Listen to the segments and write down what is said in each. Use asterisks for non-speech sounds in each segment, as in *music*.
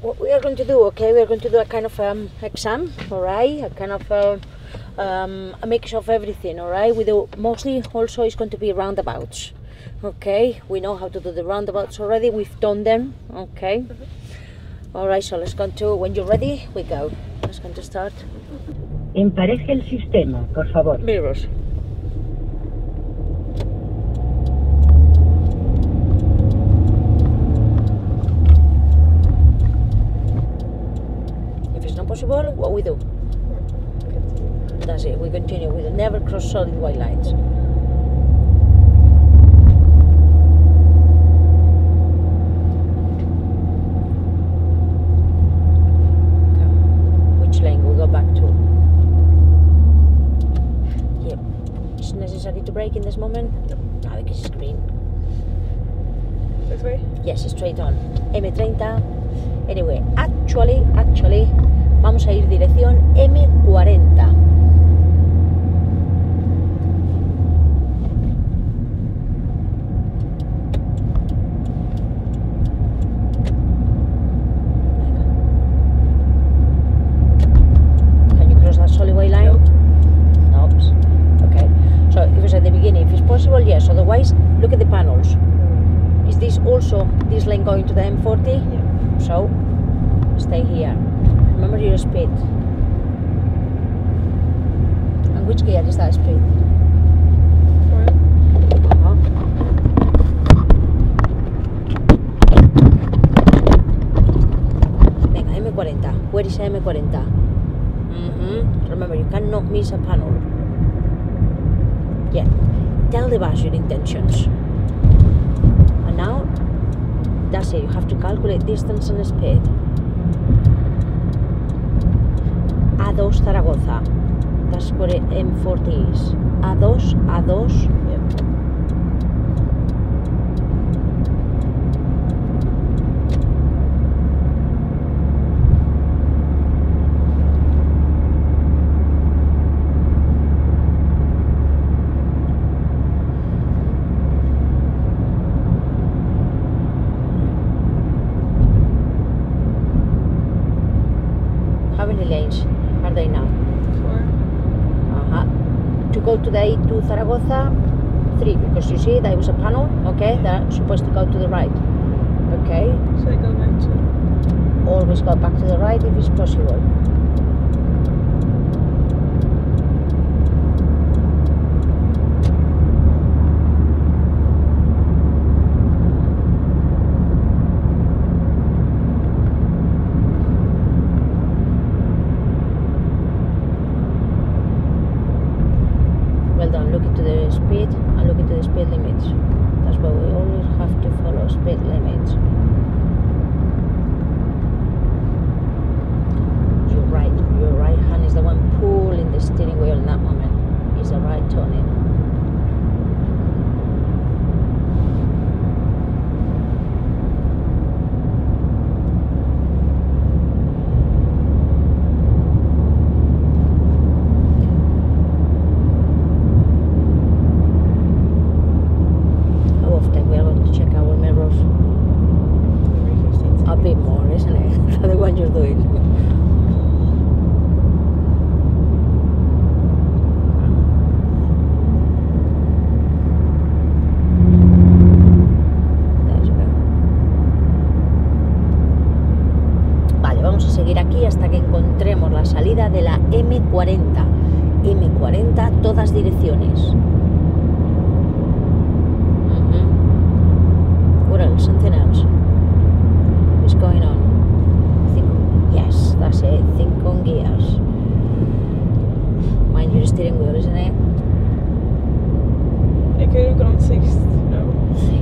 what we are going to do, okay, we are going to do a kind of um, exam, all right, a kind of uh, um, a mix of everything, all right. We do mostly also it's going to be roundabouts, okay. We know how to do the roundabouts already. We've done them, okay. All right, so let's go to when you're ready, we go. Let's going to start. Empareje el sistema, por favor. Mirrors. If it's not possible, what we do? That's it. We continue. We never cross solid white lines. Okay. Which lane we go back to? Yep. Is necessary to brake in this moment? No, because it's green. This way? Yes, straight on. M30. Anyway, actually, actually, vamos a ir dirección M40. Distancing Speed. A2 Zaragoza That's what it M40 A2, A2 To go to Zaragoza, three, because you see there was a panel, okay, that's supposed to go to the right. Okay, Should I go back to? always go back to the right if it's possible. Well done. Look into the speed and look into the speed limits. That's why we always have to follow speed limits. Your right, your right hand is the one pulling the steering wheel in that moment. Is the right turning. How often we are going to check our mirrors? Every 15 A bit more, isn't it? Than the one you're doing. There you go. Vale, vamos a seguir aquí hasta que encontremos la salida de la M40. M40, todas direcciones. Mhm. What else? Something else is going on. Think, yes, that's it. Think on gears. Mind your steering wheel, isn't it? I could have gone sixth. No.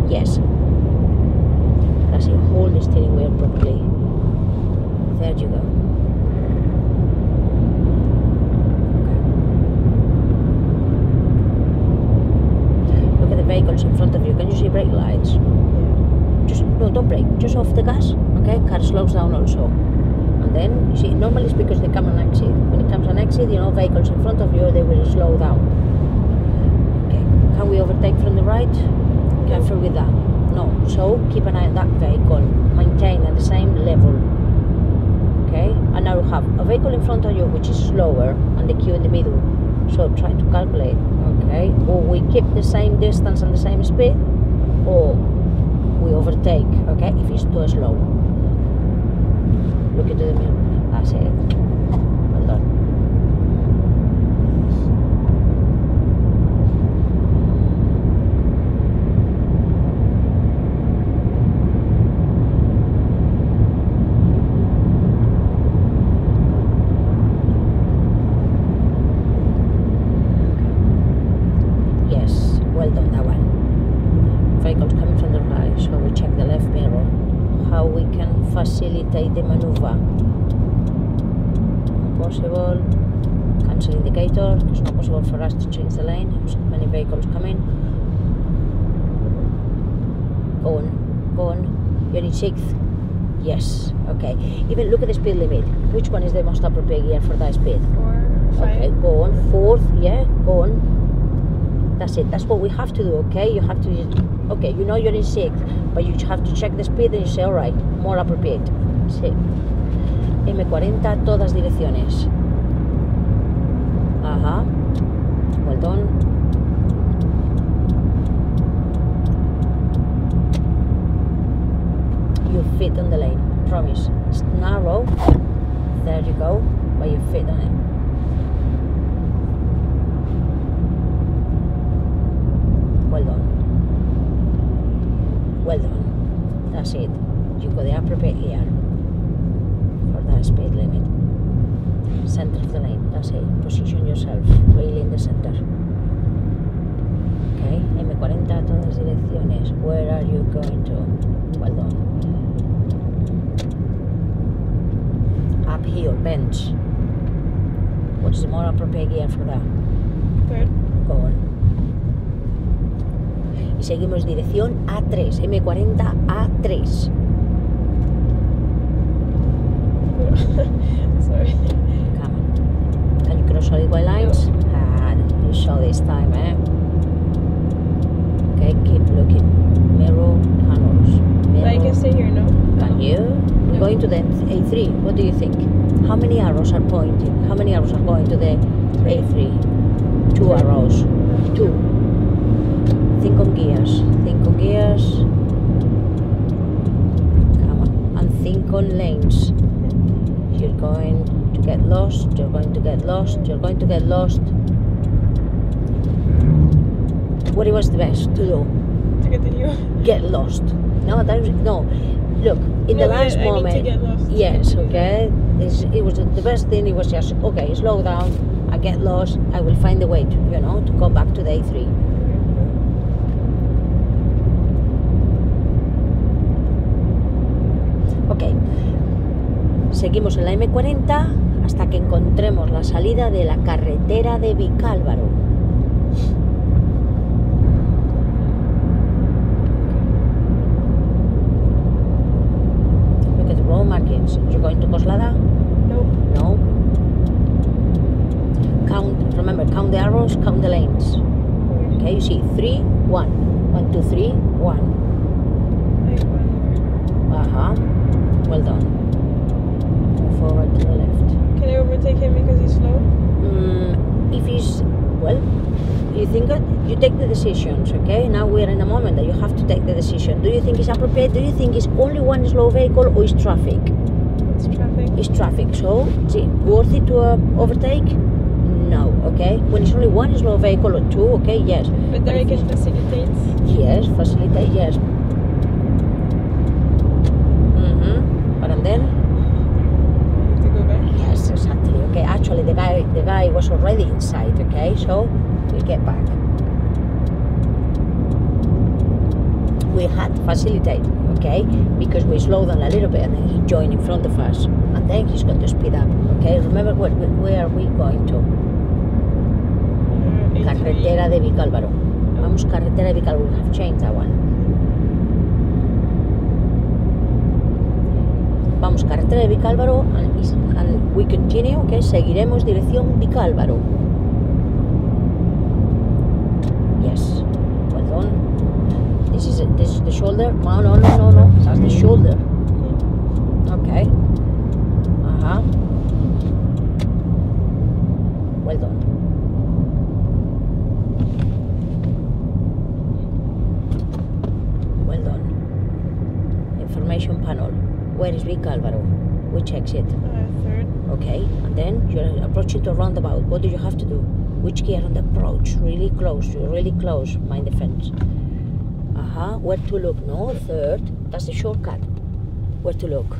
Yes. That's it. Hold the steering wheel properly. You go. Okay. Look at the vehicles in front of you. Can you see brake lights? just no don't brake. Just off the gas okay? Car slows down also. And then you see normally it's because they come on exit. When it comes on exit you know vehicles in front of you they will slow down. Okay. Can we overtake from the right? Careful with that. No. So keep an eye on that vehicle. Maintain at the same level Okay, and now you have a vehicle in front of you which is slower and the queue in the middle. So try to calculate. Okay, or we keep the same distance and the same speed, or we overtake. Okay, if it's too slow. Look into the mirror. That's it. Well done. Yes, well done that one. Vehicles coming from the right, so we check the left mirror. How we can facilitate the maneuver. Possible. Cancel indicator. It's not possible for us to change the lane. There's many vehicles coming. Go on, go on. You're in sixth. Yes. Okay. Even look at the speed limit. Which one is the most appropriate gear for that speed? Four, five. Okay, go on. Fourth, yeah, go on. That's it. That's what we have to do, okay? You have to, okay, you know you're in sixth, but you have to check the speed and you say, all right, more appropriate. Sí. M40, todas direcciones. Ajá. Well done. You fit on the lane, promise. It's narrow. There you go, but you fit on it. Well done. Well done. That's it. You got the appropriate gear for that speed limit. Center of the lane. That's it. Position yourself really in the center. Okay. M40 todas direcciones. Where are you going to? Well done. Uphill, Bench. What is the more appropriate gear for that? Third. Go on. Y seguimos dirección A3, M40 A3. Sorry. Come on. Can you cross white lines? Ah, you show this time, eh? Okay, keep looking. Mirror, panels. But I Mirror. can stay here, no? Can you? We're Yeah. going to the A3. What do you think? How many arrows are pointing? How many arrows are going to the A3? Two arrows. Two. Think on gears. Think on gears. Come on. And think on lanes. You're going to get lost. You're going to get lost. You're going to get lost. What was the best to do? To you. get lost. No, that was, no. Look, in No, the last I need to moment, get lost. yes, okay. It's, it was the best thing. It was just okay. Slow down. I get lost. I will find a way to, you know, to come back to the A3. Seguimos en la M40 hasta que encontremos la salida de la carretera de Vicálvaro. Look at the road markings. You're going to Coslada? Nope. No. Count, remember, count the arrows, count the lanes. Okay. You see three, one. One, two, three, one. Wait, one more. Uh huh. Well done. Forward to the left. Can I overtake him because he's slow? Mm, if he's, well, you think it, you take the decisions, okay? Now we're in a moment that you have to take the decision. Do you think it's appropriate? Do you think it's only one slow vehicle or is traffic? It's traffic. It's traffic, so is it worth it to uh, overtake? No, okay? When it's only one slow vehicle or two, okay, yes. But then I if can facilitate. Yes, facilitate, yes. Mm-hmm. But and then? I need to go back. Yes, exactly. Okay, actually the guy the guy was already inside, okay, so we get back. We had to facilitate, okay, because we slowed down a little bit and then he joined in front of us. And then he's going to speed up, okay? Remember where, where are we going to? Mm, A3. Carretera de Vicálvaro. Vamos, carretera de Vicálvaro. We have changed that one. Carretera de Vicálvaro is- and we continue, okay? Seguiremos dirección Vicálvaro. Yes. Well done. This is this is the shoulder. No, no, no, no, no. That's the shoulder. Okay. Uh-huh. Well Where is Vicálvaro? Which exit? Uh, third. Okay, and then you're approaching to a roundabout. What do you have to do? Which gear on the approach? Really close. You're really close. Mind the fence. Uh huh. Where to look? No, third. That's the shortcut. Where to look?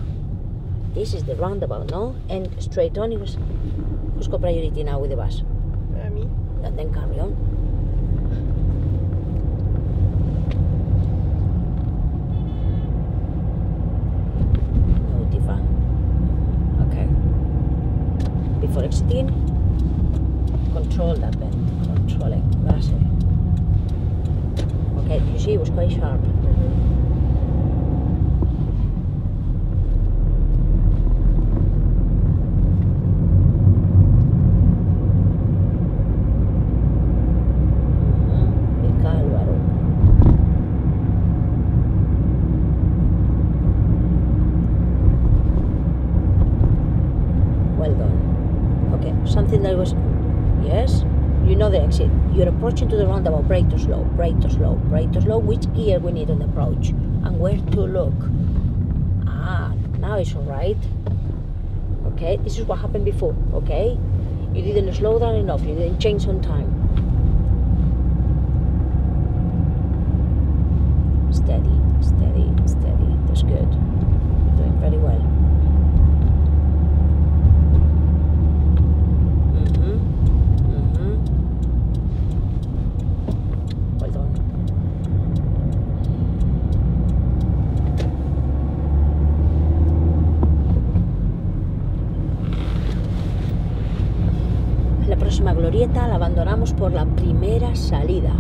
This is the roundabout, no? And straight on. It was. Who's got priority now with the bus? Uh, me. And then carry on. Notify. Okay. Before exiting, control that bend. Control it. That's it. Eh? Okay, you see it was quite sharp. Mhm. Vicálvaro. Well done. Okay, that was. Yes, you know the exit. You're approaching to the roundabout. Brake to slow. Brake to slow. Brake to slow. Which gear we need on the approach and where to look. Ah, now it's all right. Okay, this is what happened before. Okay, you didn't slow down enough. You didn't change on time. La abandonamos por la primera salida.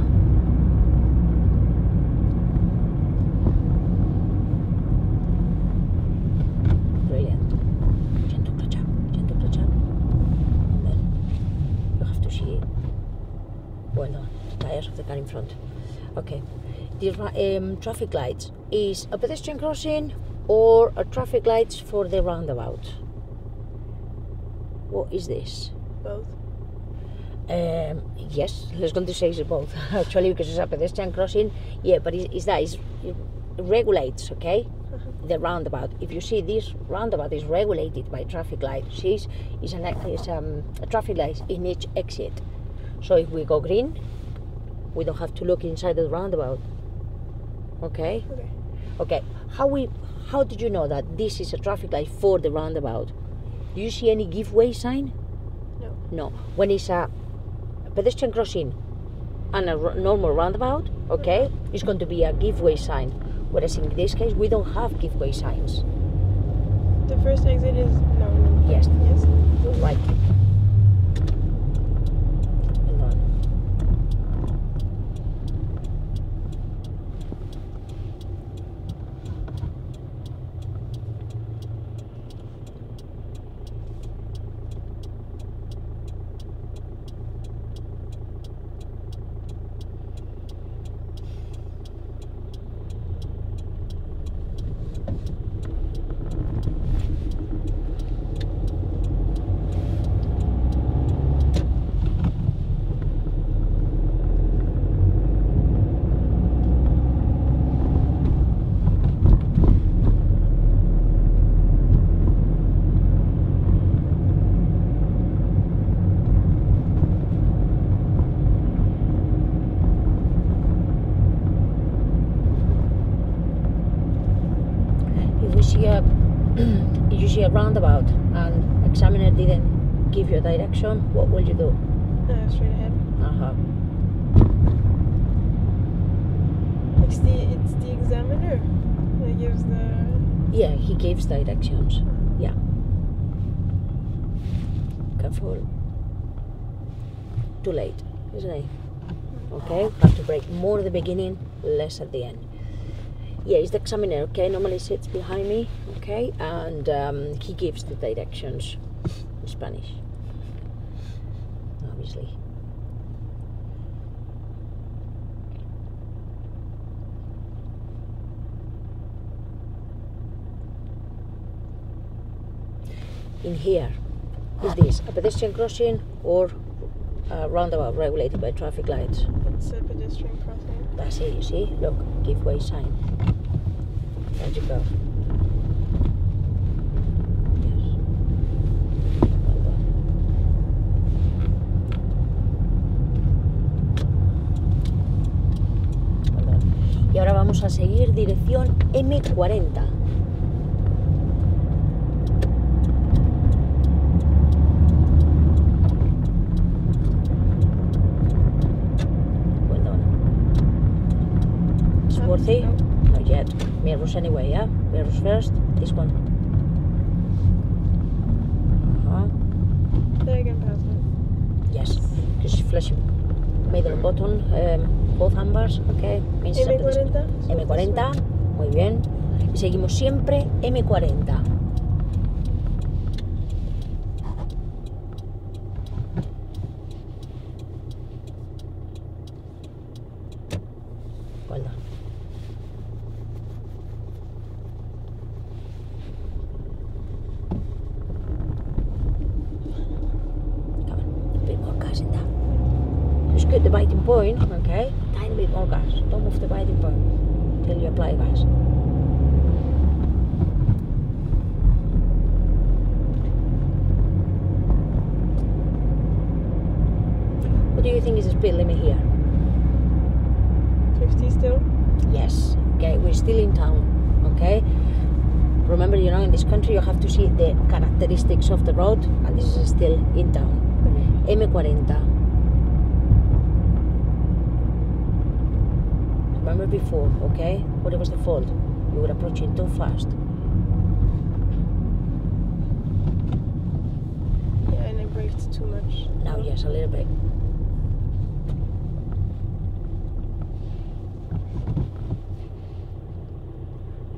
The tires of the car in front. Okay. Ra- um, traffic lights is a pedestrian crossing or a traffic lights for the roundabout. What is this? Both. Um, yes, let's going to say it's both *laughs* actually because it's a pedestrian crossing. Yeah, but it's, it's that it's, it regulates, okay, the roundabout. If you see this roundabout is regulated by traffic lights. See, it's, it's an it's um, a traffic light in each exit. So if we go green, we don't have to look inside the roundabout. Okay. Okay. Okay. How we how did you know that this is a traffic light for the roundabout? Do you see any giveaway sign? No. No. When it's a pedestrian crossing and a normal roundabout, okay, it's going to be a giveaway sign. Whereas in this case, we don't have giveaway signs. The first exit is no. Yes. Yes. Right. Well done. if we see a if you see a roundabout and examiner didn't give you a direction, what will you do? Uh, straight ahead. Uh-huh. It's the it's the examiner that gives the. Yeah, he gives directions. Yeah. Careful. Too late, isn't it? Okay, have to break more at the beginning, less at the end. Yeah, he's the examiner, okay? Normally sits behind me, okay? And um, he gives the directions in Spanish. In here is this a pedestrian crossing or a roundabout regulated by traffic lights? It's a pedestrian crossing. That's it, you see? Look, give way sign. There you go. Vamos a seguir dirección M40. Well done. It's Huh? worthy? No. Not yet. Mirrors anyway, yeah? Mirrors first. This one. Uh-huh. There again, pass it. Yes. Just flashing middle button. Um, both ambas. Okay. Means something is- M40. so this way. M40. Muy bien. Y seguimos siempre M40. Well done. Come on, a bit more gas in that. Just get the biting point, okay? Tiny bit more gas. Don't move the biting point till you apply gas. What do you think is the speed limit here? 50 still. Yes. Okay, we're still in town. Okay. Remember, you know, in this country you have to see the characteristics of the road, and this is still in town. M40. Remember before, okay? What was the fault? You were approaching too fast. Yeah, and I braked too much. Now, yes, a little bit.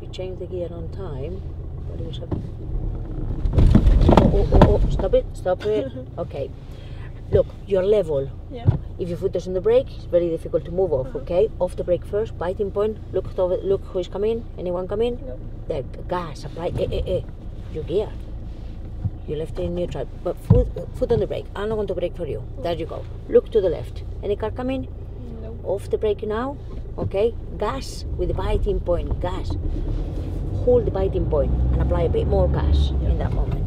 You changed the gear on time. What do you say? Oh, oh, oh, oh, stop it, stop it. *laughs* okay. Look, your level. Yeah. If your foot is on the brake, it's very difficult to move off, Uh-huh. okay? Off the brake first, biting point. Look, over, look who is coming. Anyone coming? No. The gas, apply. Eh, eh, eh. Your gear. You left in neutral, but foot, foot on the brake. I'm not going to brake for you. There you go. Look to the left. Any car coming? No. Off the brake now. Okay. Gas with the biting point. Gas. Hold the biting point and apply a bit more gas in that moment.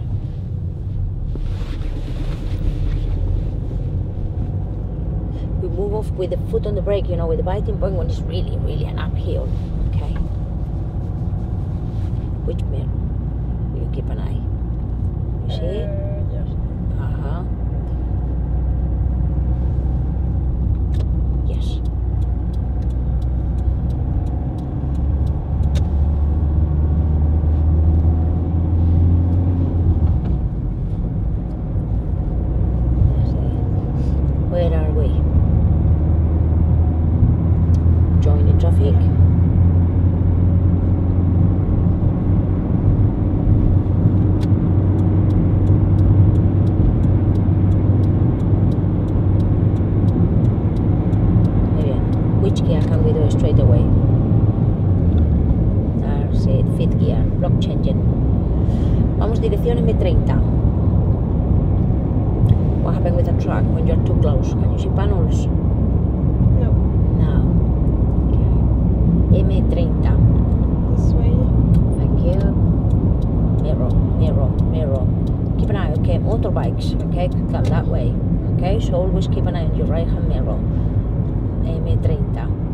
We move off with the foot on the brake, you know, with the biting point when it's really, really an uphill. Okay. Which mirror? You keep an eye. You see? Uh, yeah. Uh huh. Yes. Where are we? Joining traffic. Muy bien. Which gear can we do straight away? That's it, fifth gear, block changing. Vamos dirección M30. What happened with a truck when you're too close? Can you see panels? No. No. Okay. M30. This way. Thank you. Mirror, mirror, mirror. Keep an eye, okay, motorbikes, okay, could come that way. Always keep an eye on your right hand mirror. M30.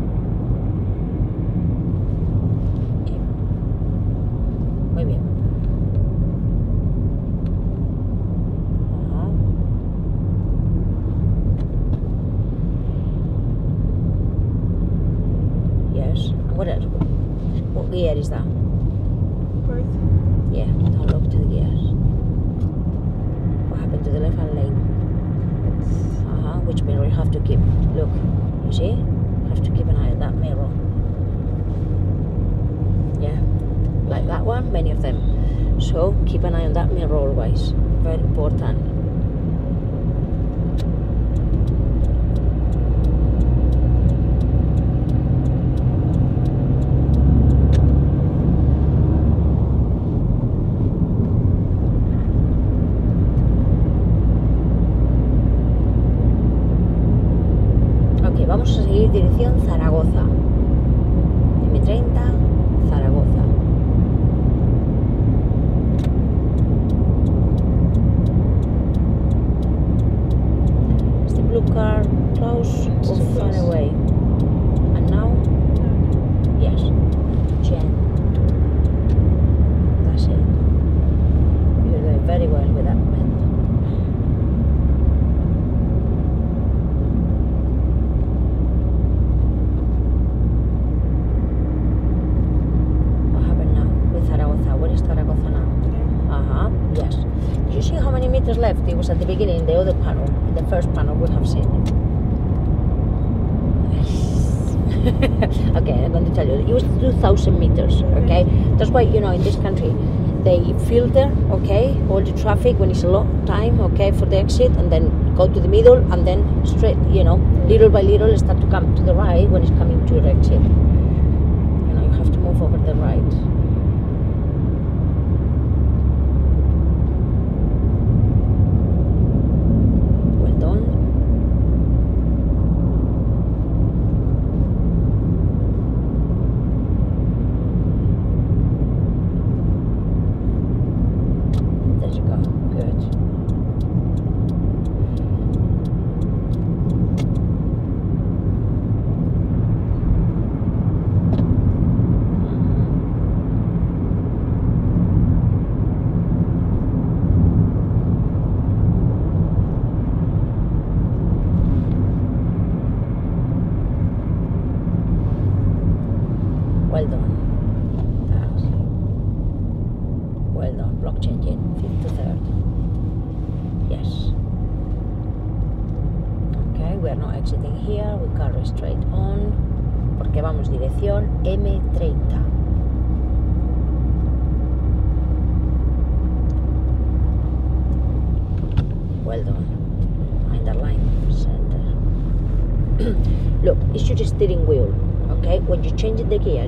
traffic when it's a long time, okay, for the exit, and then go to the middle, and then straight, you know, little by little, start to come to the right when it's coming to your exit. You know, you have to move over the right.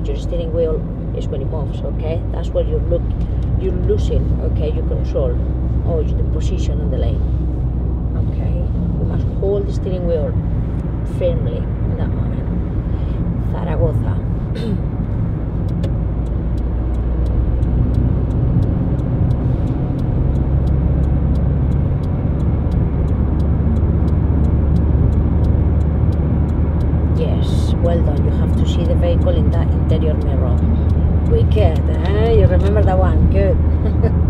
your steering wheel is when it moves okay? That's where you look you're losing okay? Your control or the position on the lane okay? You must hold the steering wheel firmly in that moment. Zaragoza. *clears throat* see the vehicle in that interior mirror. Wicked, eh? You remember that one? Good. *laughs*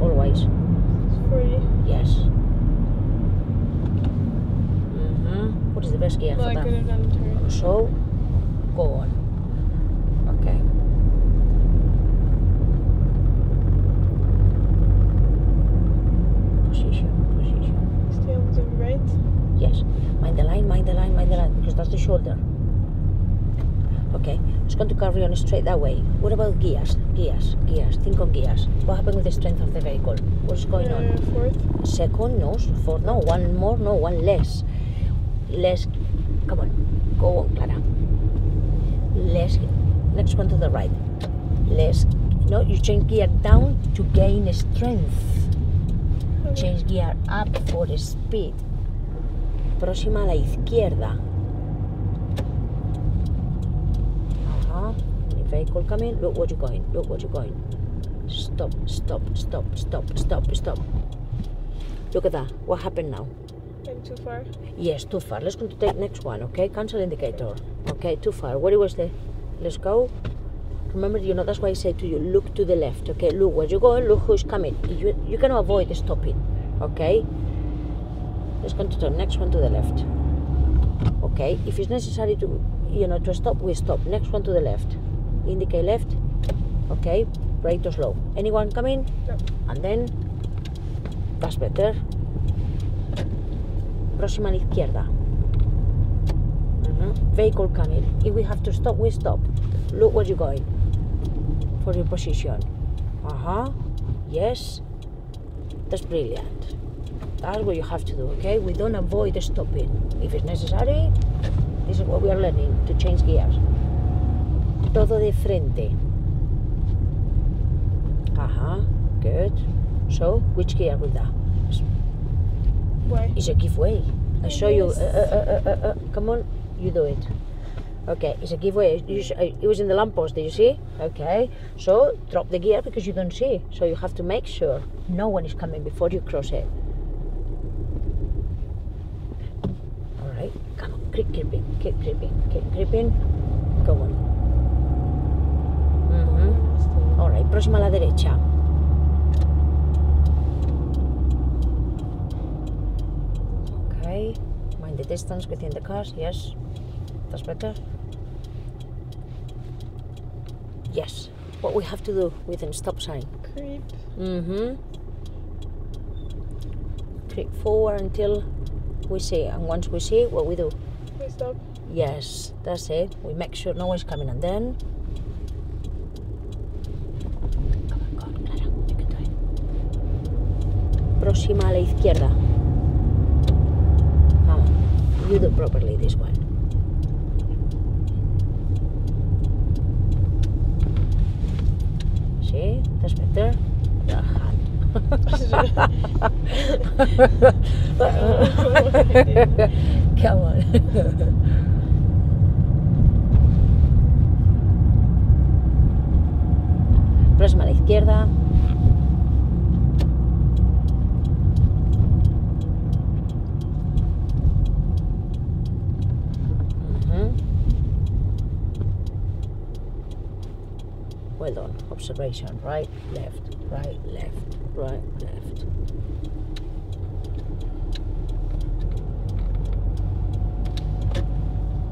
always. It's free. Yes. Mm -hmm. What is the best gear for that? So, go on. It's going to carry on straight that way. What about gears? Gears, gears. Think on gears. What happened with the strength of the vehicle? What's going on? Uh, fourth. Second, no. Fourth, no. One more, no. One less. Less. Come on. Go on, Clara. Less. Next one to the right. Less. No, you change gear down to gain strength. Change gear up for speed. Próxima a la izquierda. Ajá. Any vehicle coming? Look what you're going. Look what you're going. Stop, stop, stop, stop, stop, stop. Look at that. What happened now? I'm too far. Yes, too far. Let's go to take next one, okay? Cancel indicator. Okay, too far. Where was the... Let's go. Remember, you know, that's why I say to you, look to the left, okay? Look where you're going, look who's coming. You, you can avoid stopping, okay? Let's go to the next one to the left. Okay, if it's necessary to, you know, to stop, we stop. Next one to the left. Indicate left. Okay, brake or slow. Anyone coming? No. And then, that's better. Próxima a la izquierda. Mhm. Vehicle coming. If we have to stop, we stop. Look where you're going for your position. Uh huh. Yes. That's brilliant. That's what you have to do, okay? We don't avoid stopping. If it's necessary, this is what we are learning to change gears. Todo de frente. Huh. Good. So, which gear with that? Why? It's a giveaway. I show you. Uh, uh, uh, uh, uh, come on, you do it. Okay, it's a giveaway. It was in the lamppost. Did you see? Okay, so drop the gear because you don't see. So you have to make sure no one is coming before you cross it. All right, come on, keep creeping, keep creeping, keep creeping. Go on. Mhm. All right, próxima a la derecha. Okay, mind the distance within the cars. Yes, that's better. Yes, what we have to do within stop sign. Creep. Mm-hmm. Creep forward until we see, and once we see, what we do. We stop. Yes, that's it. We make sure no one's coming, and then. Próxima a la izquierda. Come on, you do properly this one. See, that's better. Your hand. Come on. Próxima a la izquierda. Observation. Right, left, right, left, right, left.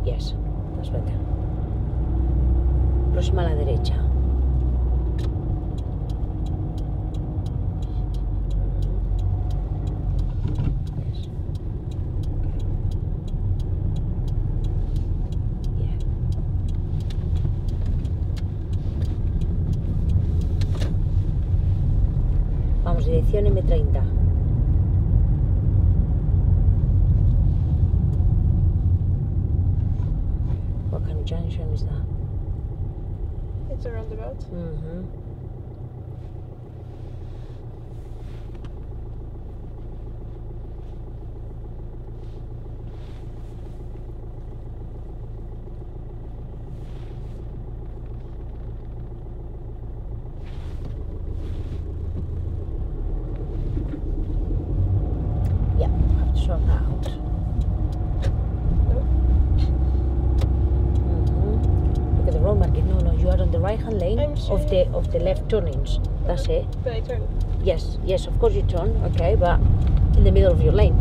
Yes, that's better. Próxima a la derecha. Yes. Yeah. Vamos, dirección M30. What kind of junction is that? It's a roundabout. Mm-hmm. Yeah, have to sort that out. Mhm. Look at the road marking. No, no, you are on the right hand lane I'm of the left turnings. That's it. But I turn. Yes, yes, of course you turn, okay, but in the middle of your lane.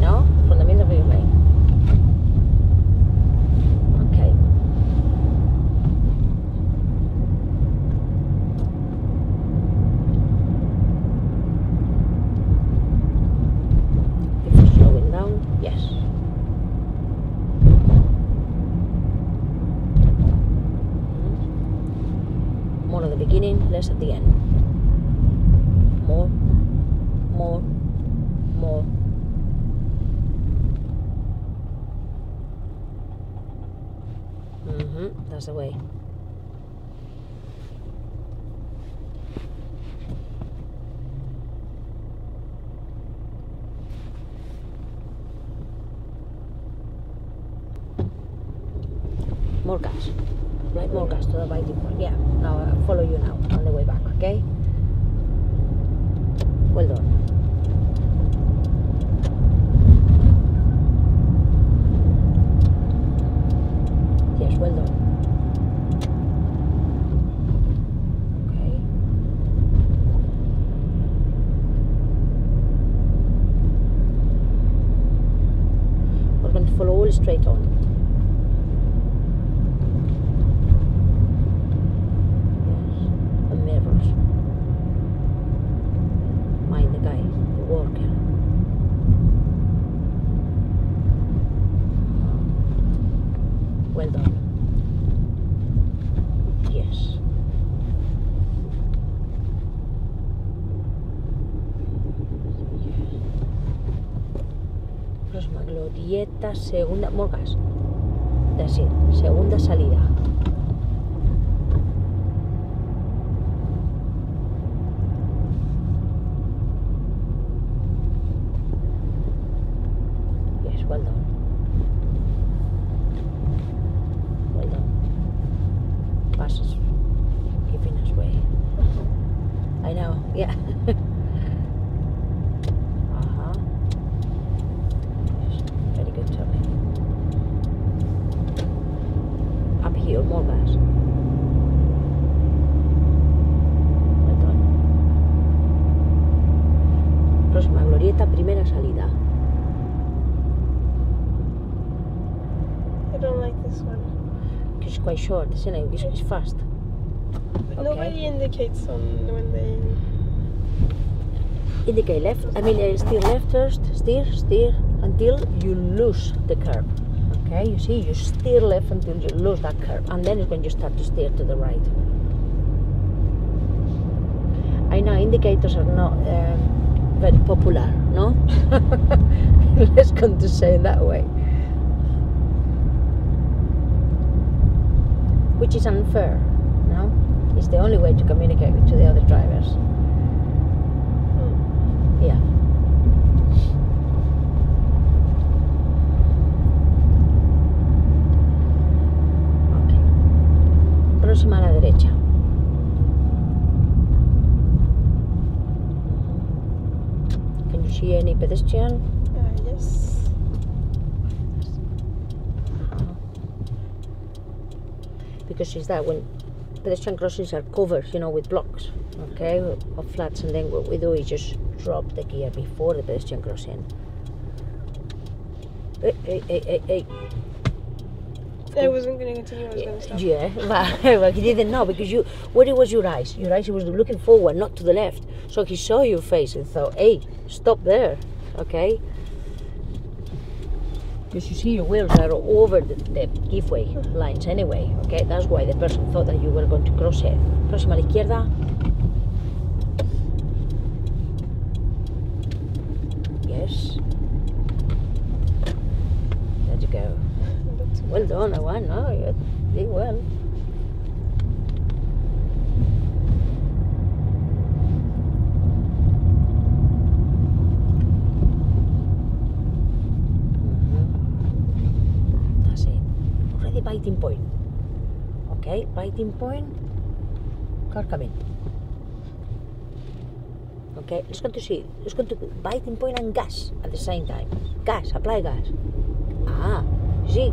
No? From the middle of your lane. Yes. Mhm. More at the beginning, less at the end. More, more, more. Mm-hmm. That's the way. Segunda. Morgas. That's it. Segunda salida. Glorieta, primera salida. I don't like this one. It's quite short, isn't it? It's, it's fast. Nobody indicates on when they. Indicate left. I mean, uh, steer left first. Steer, steer until you lose the curve. Okay, you see, you steer left until you lose that curve, and then it's when you start to steer to the right. I know indicators are not um, very popular, no? *laughs* Let's come to say that way. Which is unfair, no? It's the only way to communicate to the other drivers. Hmm. Yeah. Ok. Próxima a la derecha. Can see any pedestrian? Uh, yes. Because she's that when pedestrian crossings are covered, you know, with blocks, okay, of flats, and then what we do is just drop the gear before the pedestrian crossing. Hey, hey, hey, hey, hey. I wasn't going to continue. I was going to stop. Yeah, *laughs* but, but *laughs* he didn't know because you. Where it was your eyes? Your eyes He was looking forward, not to the left. So he saw your face and thought, "Hey, stop there." Okay. Because you see, your wheels are over the, the give way *laughs* lines anyway. Okay, that's why the person thought that you were going to cross it. Próxima a la izquierda. Done, Awan. No. That's it. Already biting point. Okay, biting point. Car coming. Okay, let's go to see. Let's go to biting point and gas at the same time. Gas, apply gas. Ah, see,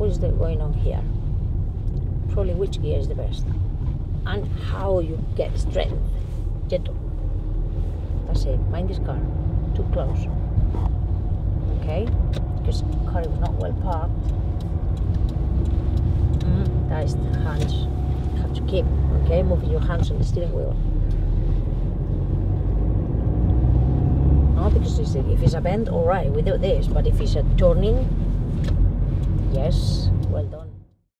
What is going on here? Probably which gear is the best. And how you get strength. Gentle. That's it. Mind this car. Too close. Okay? Because the car is not well parked. Mm, that is the hands. You have to keep, okay, moving your hands on the steering wheel. No, because if it's a bend, alright, we do this. But if it's a turning, yes.